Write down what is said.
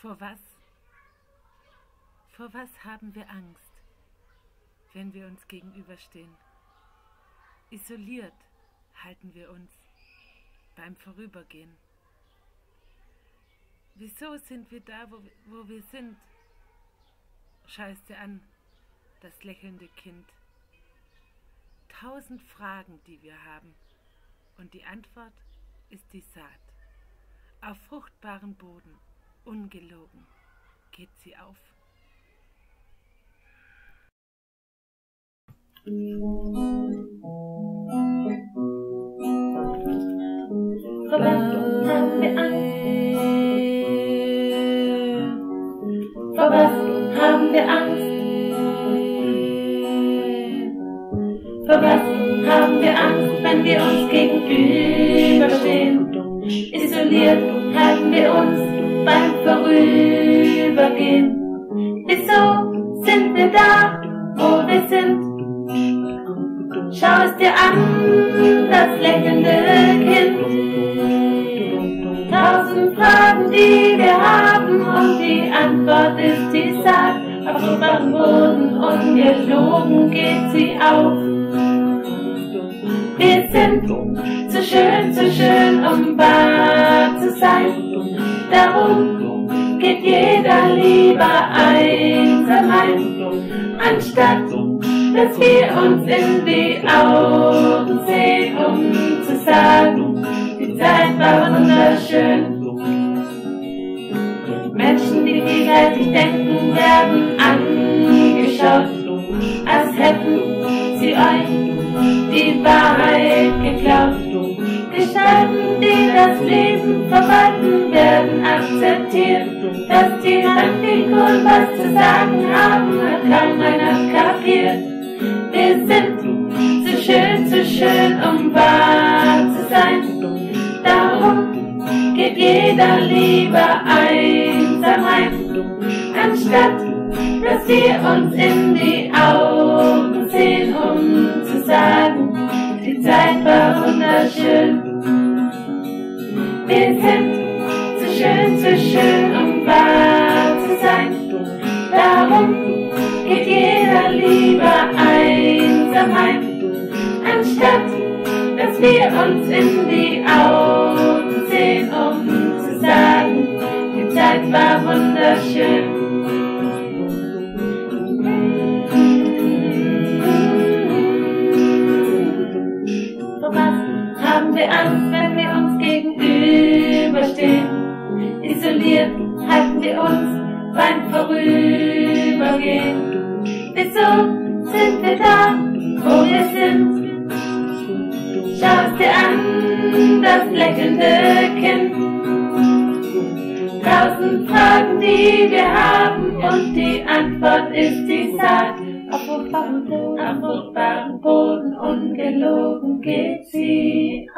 Vor was? Vor was haben wir Angst, wenn wir uns gegenüberstehen? Isoliert halten wir uns beim Vorübergehen. Wieso sind wir da, wo, wo wir sind? Dir an, das lächelnde Kind. Tausend Fragen, die wir haben, und die Antwort ist die Saat. Auf fruchtbaren Boden, ungelogen, geht sie auf. Vor was haben wir Angst? Vor was haben wir Angst? Vor was haben wir Angst, wenn wir uns gegenüberstehen? Isoliert halten wir uns beim Vorübergehen. Wieso sind wir da, wo wir sind? Schau es dir an, das lächelnde Kind. Tausend Fragen, die wir haben, und die Antwort ist die Saat. Auf fruchtbaren Boden ungelogen geht sie auf. Wir sind zu schön, zu schön, um wahr zu sein. Darum geht jeder lieber einsam ein, anstatt dass wir uns in die Augen sehen, um zu sagen, die Zeit war wunderschön. Menschen, die vielseitig denken, werden angeschaut, als hätten sie euch Gestalten, die das Leben verbreiten, werden akzeptiert, dass die Handfiguren was zu sagen haben, hat kaum einer kapiert. Wir sind zu schön, zu schön, um wahr zu sein. Darum geht jeder lieber einsam heim, anstatt dass wir uns in die Augen sehen, um zu sagen, die Zeit war wunderschön. Wir sind zu schön, zu schön, um wahr zu sein. Darum geht jeder lieber einsam heim, anstatt dass wir uns in die Augen Vorübergehen. Wieso sind wir da, wo wir sind? Schau es dir an, das lächelnde Kind. Tausend Fragen, die wir haben, und die Antwort ist die Saat. Auf fruchtbaren Boden, auf fruchtbaren Boden, ungelogen geht sie